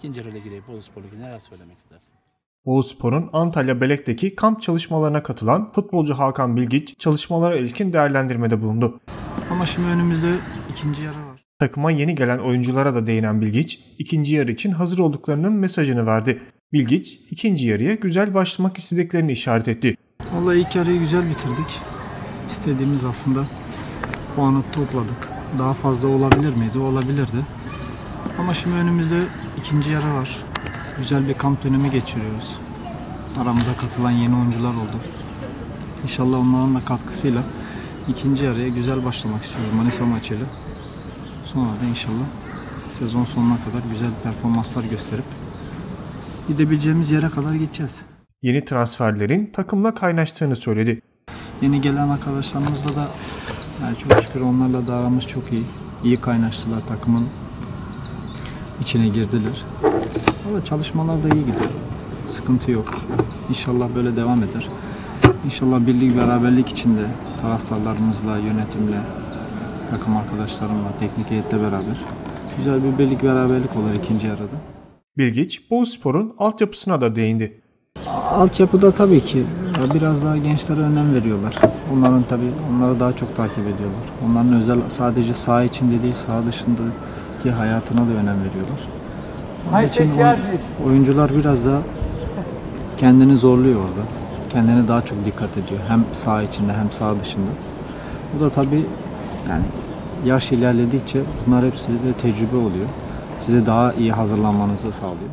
İkinci yarıyla ilgili Boluspor'la ilgili neler söylemek istersin? Boluspor'un Antalya Belek'teki kamp çalışmalarına katılan futbolcu Hakan Bilgiç çalışmalara ilişkin değerlendirmede bulundu. Ama şimdi önümüzde ikinci yarı var. Takıma yeni gelen oyunculara da değinen Bilgiç, ikinci yarı için hazır olduklarının mesajını verdi. Bilgiç, ikinci yarıya güzel başlamak istediklerini işaret etti. Vallahi ilk yarıyı güzel bitirdik. İstediğimiz aslında puanı topladık. Daha fazla olabilir miydi? Olabilirdi. Ama şimdi önümüzde ikinci yarı var. Güzel bir kamp dönemi geçiriyoruz. Aramıza katılan yeni oyuncular oldu. İnşallah onların da katkısıyla ikinci yarıya güzel başlamak istiyorum Manisa maçıyla. Sonra da inşallah sezon sonuna kadar güzel performanslar gösterip gidebileceğimiz yere kadar gideceğiz. Yeni transferlerin takımla kaynaştığını söyledi. Yeni gelen arkadaşlarımızla da yani çok şükür onlarla da aramız çok iyi. İyi kaynaştılar takımın içine girdiler. Valla çalışmalar da iyi gidiyor. Sıkıntı yok. İnşallah böyle devam eder. İnşallah birlik beraberlik içinde taraftarlarımızla, yönetimle, takım arkadaşlarımla, teknik heyetle beraber güzel bir birlik beraberlik olur ikinci yarıda. Bilgiç, Boluspor'un altyapısına da değindi. Altyapıda tabii ki biraz daha gençlere önem veriyorlar. Onların tabii onları daha çok takip ediyorlar. Onların özel sadece saha içinde değil saha dışındaki hayatına da önem veriyorlar. Onun için oy- oyuncular biraz daha kendini zorluyor orada. Kendine daha çok dikkat ediyor. Hem saha içinde hem saha dışında. Bu da tabii yani yaş ilerledikçe bunlar hepsi de tecrübe oluyor. Size daha iyi hazırlanmanızı sağlıyor.